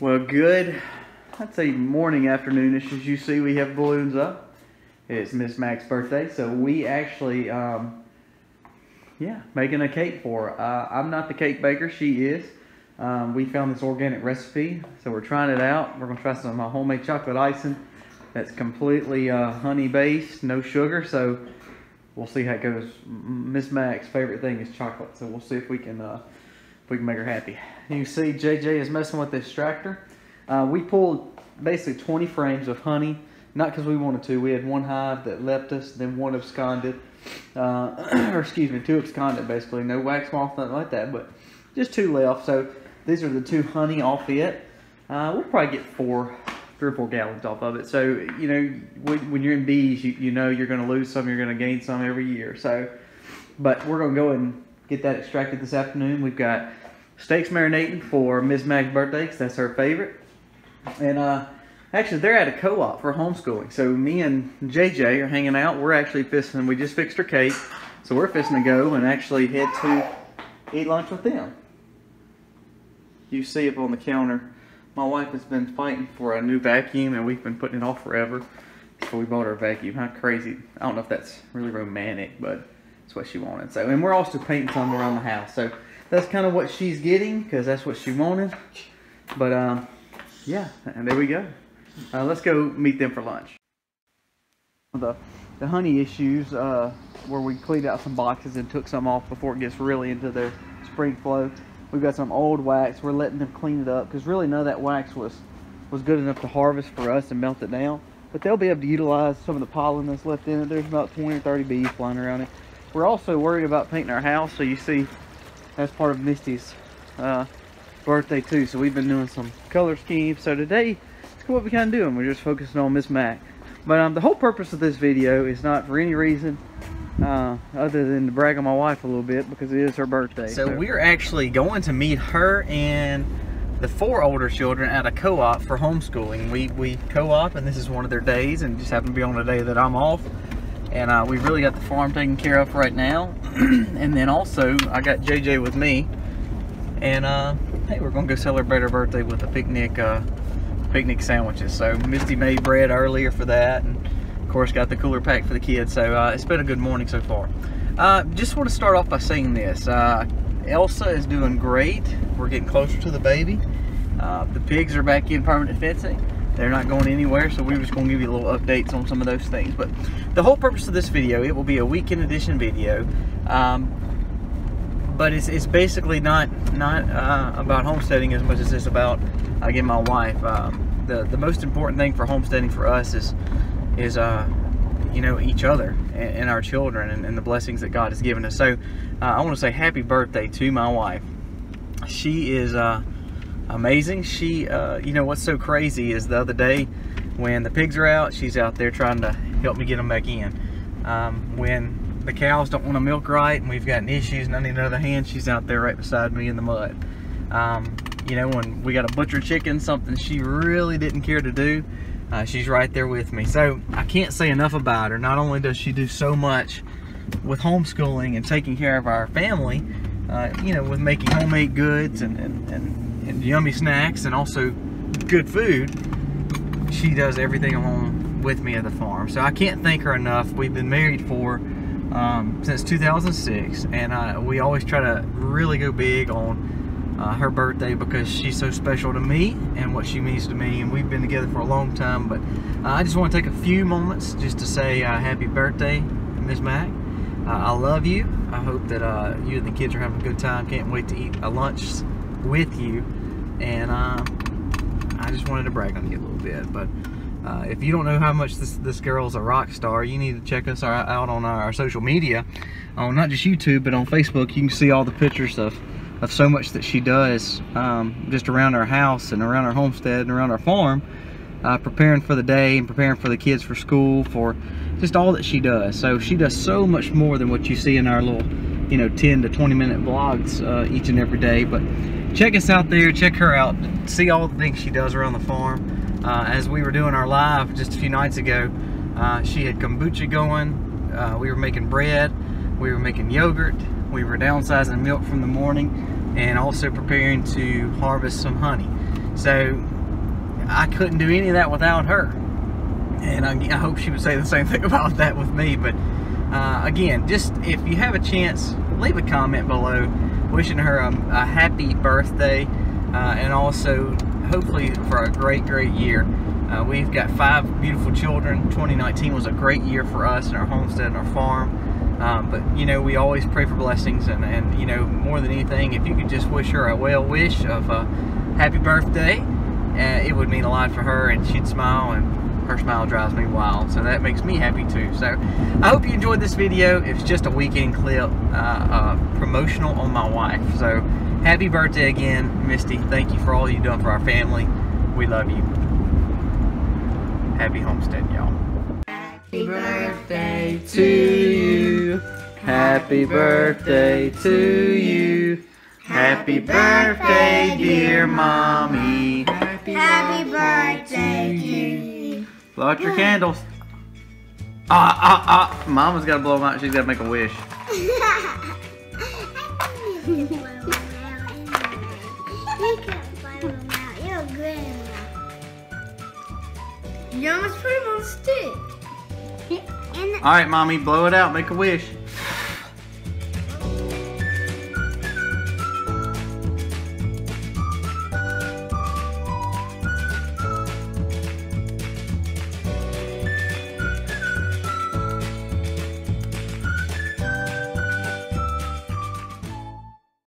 good, I'd say morning, afternoonish. As you see, we have balloons up. It's Miss Mac's birthday, so we actually, um, yeah, making a cake for her. Uh, I'm not the cake baker, she is. Um, we found this organic recipe, so we're trying it out. We're gonna try some uh, homemade chocolate icing that's completely uh, honey based, no sugar. So we'll see how it goes. Miss Mac's favorite thing is chocolate, so we'll see if we can uh, we can make her happy. You see, JJ is messing with the tractor. Uh, we pulled basically 20 frames of honey, not because we wanted to. We had one hive that left us, then one absconded, uh, or excuse me, two absconded basically. No wax moth, nothing like that, but just two left. So these are the two honey off it. Uh, we'll probably get four, three or four gallons off of it. So, you know, when, when you're in bees, you, you know you're going to lose some, you're going to gain some every year. So, but we're going to go and get that extracted this afternoon. We've got steaks marinating for Ms. Mac's birthday because that's her favorite. And uh, actually, they're at a co-op for homeschooling. So me and JJ are hanging out. We're actually fixing, we just fixed her cake. So we're fixing to go and actually head to eat lunch with them you see up on the counter, my wife has been fighting for a new vacuum and we've been putting it off forever. So we bought her a vacuum. How crazy. I don't know if that's really romantic, but it's what she wanted. So, and we're also painting some around the house. So that's kind of what she's getting because that's what she wanted. But um, yeah, and there we go. Uh, let's go meet them for lunch. The, the honey issues uh, where we cleaned out some boxes and took some off before it gets really into their spring flow. We've got some old wax. We're letting them clean it up because really none of that wax was was good enough to harvest for us and melt it down. But they'll be able to utilize some of the pollen that's left in it. There's about 20 or 30 bees flying around it. We're also worried about painting our house. So you see that's part of Misty's uh, birthday too. So we've been doing some color schemes. So today, what we kind of doing. We're just focusing on Miss Mac. But um, the whole purpose of this video is not for any reason uh, other than to brag on my wife a little bit because it is her birthday. So, so, we're actually going to meet her and the four older children at a co-op for homeschooling. We, we co-op and this is one of their days and just happen to be on a day that I'm off. And uh, we've really got the farm taken care of right now. and then also I got JJ with me. And uh, hey, we're gonna go celebrate her birthday with a picnic uh, picnic sandwiches. So Misty made bread earlier for that. And, of course, got the cooler pack for the kids, so uh, it's been a good morning so far. Uh, just want to start off by saying this. Uh, Elsa is doing great. We're getting closer to the baby. The pigs are back in permanent fencing. They're not going anywhere, so we're just going to give you a little updates on some of those things. But the whole purpose of this video, it will be a weekend edition video. Um, but it's, it's basically not not uh, about homesteading as much as it's about, again, my wife. Um, the, the most important thing for homesteading for us is is uh, you know each other and, and our children and, and, the blessings that God has given us. So uh, I want to say happy birthday to my wife. She is uh, amazing. She, uh, you know, what's so crazy is the other day when the pigs are out, she's out there trying to help me get them back in. Um, when the cows don't want to milk right and we've got issues and I need another hand, she's out there right beside me in the mud. Um, you know, when we got a butcher chicken, something she really didn't care to do, uh, she's right there with me. So I can't say enough about her. Not only does she do so much with homeschooling and taking care of our family, uh, you know, with making homemade goods and, and, and, and, yummy snacks and also good food, she does everything along with me at the farm. So I can't thank her enough. We've been married for um, since 2006 and uh, we always try to really go big on uh, her birthday because she's so special to me and what she means to me and we've been together for a long time but uh, I just want to take a few moments just to say uh, happy birthday Miss Mac uh, I love you I hope that uh, you and the kids are having a good time can't wait to eat a lunch with you and uh, I just wanted to brag on you a little bit but if you don't know how much this, this girl's a rock star, you need to check us out on our, our social media, on not just YouTube, but on Facebook. You can see all the pictures of of so much that she does um, just around our house and around our homestead and around our farm uh, preparing for the day and preparing for the kids for school for just all that she does so she does so much more than what you see in our little you know 10 to 20 minute vlogs uh, each and every day but check us out there check her out see all the things she does around the farm uh, as we were doing our live just a few nights ago uh, she had kombucha going uh, we were making bread we were making yogurt we were downsizing milk from the morning and also preparing to harvest some honey. So I couldn't do any of that without her. And I, I hope she would say the same thing about that with me. But uh, again, just if you have a chance, leave a comment below wishing her a, a happy birthday uh, and also hopefully for a great, great year. Uh, we've got five beautiful children. 2019 was a great year for us and our homestead and our farm. Um, but you know, we always pray for blessings and, and you know, more than anything, if you could just wish her a well wish of a happy birthday, uh, it would mean a lot for her and she'd smile and her smile drives me wild. So that makes me happy too. So I hope you enjoyed this video. It's just a weekend clip, uh, uh, promotional on my wife. So happy birthday again, Misty. Thank you for all you've done for our family. We love you. Happy homestead, y'all. Happy birthday to you. Happy birthday to you. Happy birthday, dear mommy. Happy birthday. Blow out your candles. Ah, ah, ah. Mama's got to blow them out. She's got to make a wish. You can't blow them out. You're a grandma. You almost put them on stick. All right, mommy, blow it out. Make a wish.